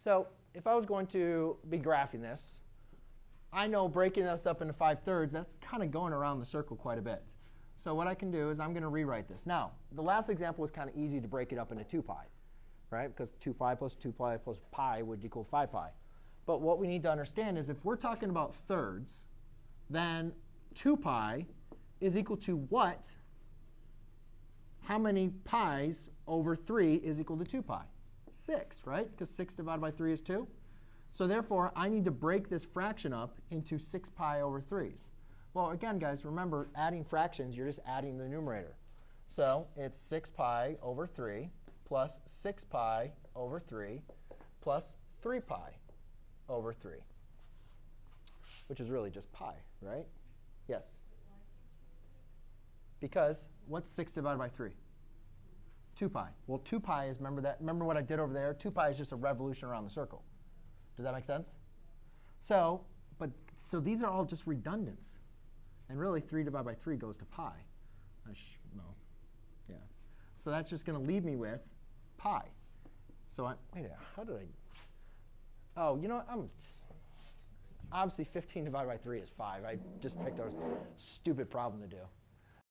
So if I was going to be graphing this, I know breaking this up into 5 thirds, that's kind of going around the circle quite a bit. So what I can do is I'm going to rewrite this. Now, the last example was kind of easy to break it up into 2 pi, right? Because 2 pi plus 2 pi plus pi would equal 5 pi. But what we need to understand is if we're talking about thirds, then 2 pi is equal to what? How many pi's over 3 is equal to 2 pi? 6, right? Because 6 divided by 3 is 2. So therefore, I need to break this fraction up into 6 pi over 3s. Well, again, guys, remember, adding fractions, you're just adding the numerator. So it's 6 pi over 3 plus 6 pi over 3 plus 3 pi over 3, which is really just pi, right? Yes? Because what's 6 divided by 3? 2 pi. Well, 2 pi is, remember that? Remember what I did over there? 2 pi is just a revolution around the circle. Does that make sense? So, but so these are all just redundants. And really, 3 divided by 3 goes to pi. no. Yeah. So that's just going to leave me with pi. So I, wait a how did I? Oh, you know what? I'm obviously 15 divided by 3 is 5. I just picked a stupid problem to do.